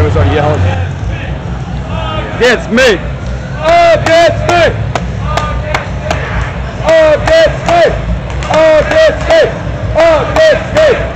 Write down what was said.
everyone's already yelling. Against me! Against me! Against me! Against me! Against me!